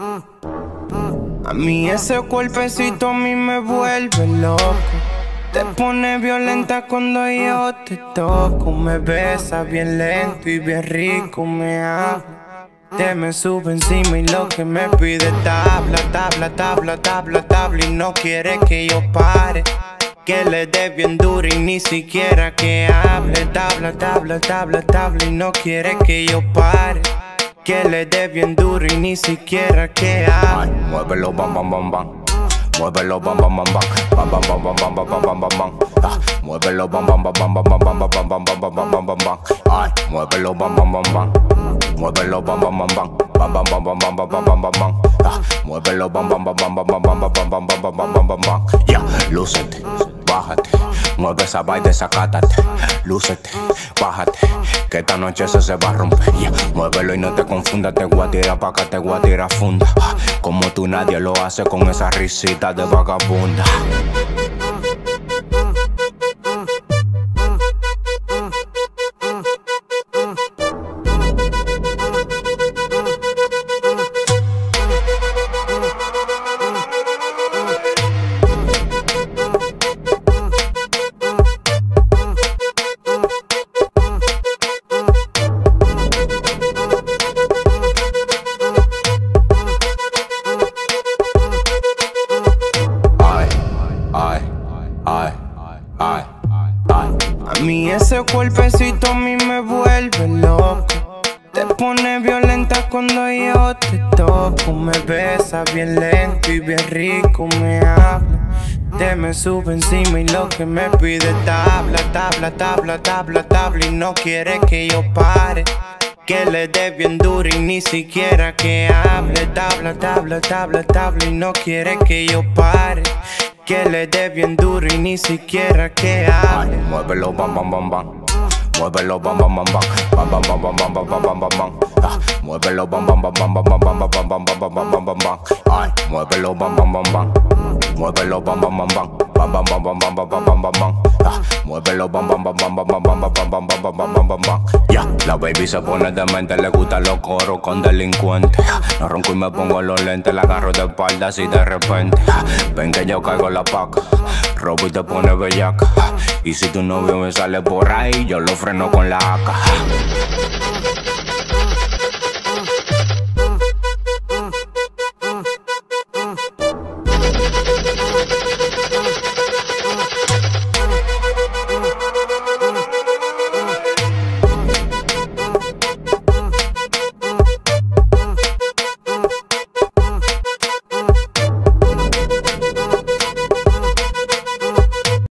A mí ese cuerpecito a mí me vuelve loco. Te pone violenta cuando yo te toco. Me besa bien lento y bien rico me habla. Te me sube encima y lo que me pide tabla, tabla, tabla, tabla, tabla y no quiere que yo pare. Que le dé bien duro y ni siquiera que hable. Tabla, tabla, tabla, tabla y no quiere que yo pare. Que le dé bien duro y ni siquiera que hable. Muévelo, bam, bam, bam, bam. Muévelo, bam, bam, bam, bam. Bam, bam, bam, bam, bam, bam, bam, bam, bam. Ah, Muévelo, bam, bam, bam, bam, bam, bam, bam, bam, bam, bam, bam, bam, bam, bam, bam. Ay, muévelo, bam, bam, bam, bam. Muévelo, bam, bam, bam. Bam, bam, bam, bam, bam, bam, bam, bam, bam, bam. Ah, Muévelo, bam, bam, bam, bam, bam, bam, bam, bam, bam, bam, bam, bam, bam, bam, bam. Ya, lúcete, bájate. Mueve esa vaina, desacátate. Lúcete, bájate. Que esta noche eso se va a romper. Ya, muévelo y no te confundas. Te voy a tirar pa' acá, te voy a tirar funda. Como tú nadie lo hace con esa risita de vagabunda. Ay, ay. A mí ese cuerpecito a mí me vuelve loco. Te pone violenta cuando yo te toco. Me besa bien lento y bien rico me habla. Te me sube encima y lo que me pide tabla, tabla, tabla, tabla, tabla y no quiere que yo pare. Que le dé bien duro y ni siquiera que hable. Tabla, tabla, tabla, tabla y no quiere que yo pare. Que le dé bien duro y ni siquiera que hable. Ay, muévelo, bam, bam, bam, bam. Muévelo, bam, bam, bam, bam. Bam, bam, bam, bam, bam, bam, bam, bam, bam. Ah, Muévelo, bam, bam, bam, bam, bam, bam, bam, bam, bam, bam, bam, bam, bam, bam. Ay, muévelo, bam, bam, bam, bam. Muévelo, bam, bam, bam. Bam, bam, bam, bam, bam, bam, bam, bam, bam, bam. Ah, muévelo, bam, bam, bam, bam, bam, bam, bam, bam, bam, bam, bam, bam, bam, bam, Ya, la baby se pone demente, le gusta los coros con delincuentes. No ronco y me pongo los lentes, la agarro de espaldas y de repente. Ven que yo caigo la paca, robo y te pone bellaca. Y si tu novio me sale por ahí, yo lo freno con la AK. Thank you.